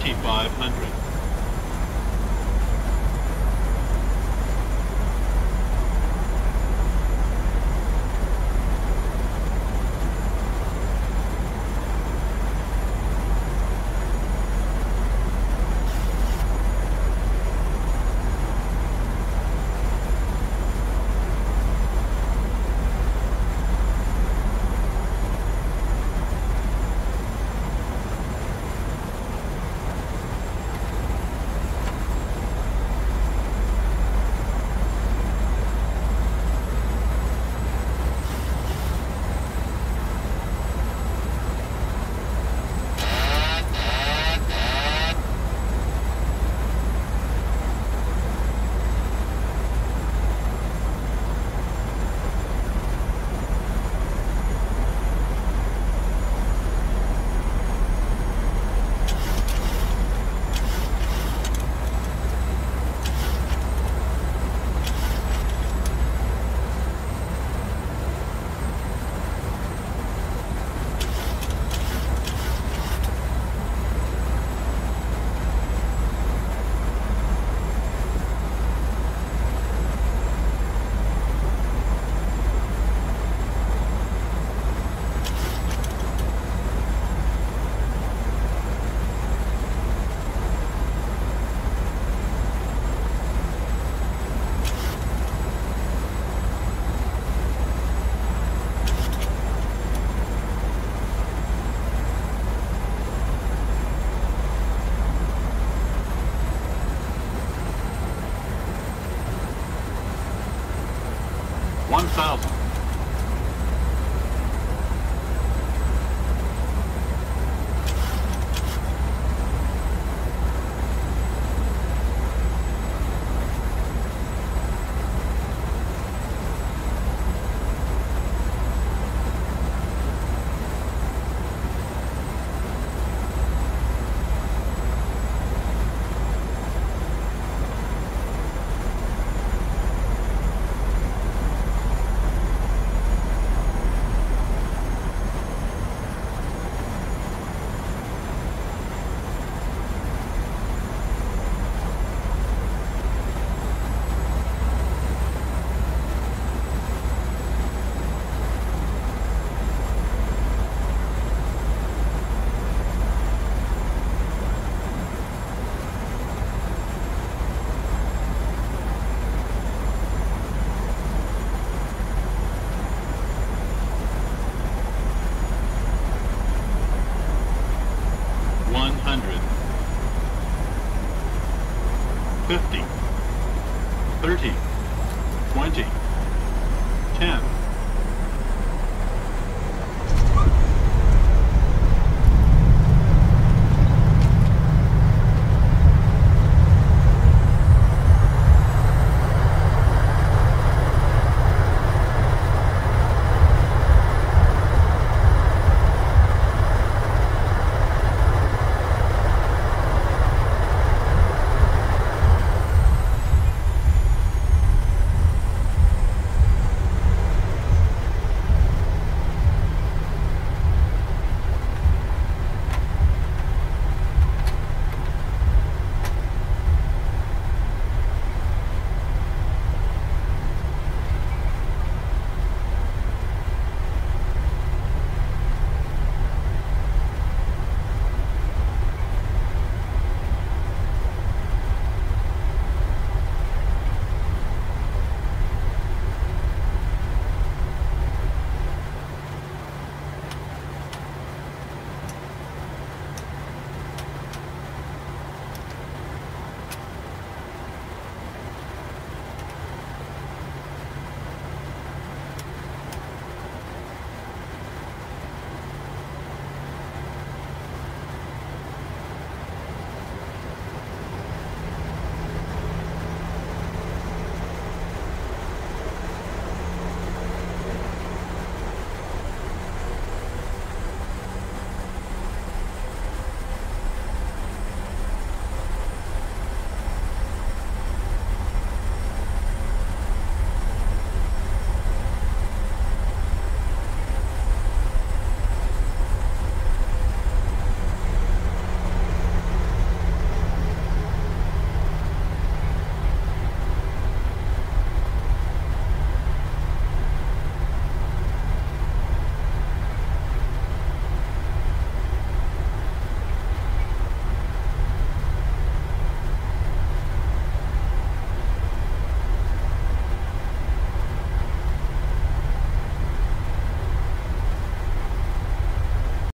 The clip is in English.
2500.